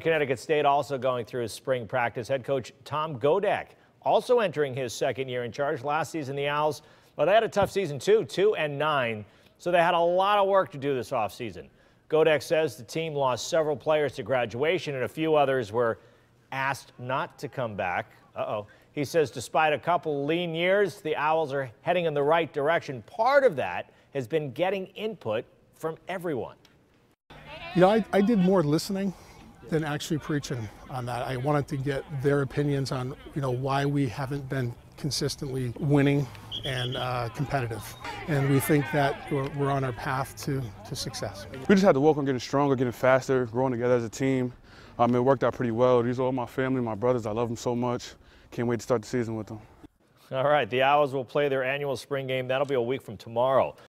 Connecticut State also going through his spring practice. Head coach Tom Godek also entering his second year in charge. Last season, the Owls, well, they had a tough season too, two and nine. So they had a lot of work to do this offseason. Godek says the team lost several players to graduation and a few others were asked not to come back. Uh-oh. He says despite a couple lean years, the Owls are heading in the right direction. Part of that has been getting input from everyone. You know, I, I did more listening than actually preaching on that. I wanted to get their opinions on, you know, why we haven't been consistently winning and uh, competitive. And we think that we're, we're on our path to, to success. We just had to work on getting stronger, getting faster, growing together as a team. Um, it worked out pretty well. These are all my family, my brothers. I love them so much. Can't wait to start the season with them. All right, the Owls will play their annual spring game. That'll be a week from tomorrow.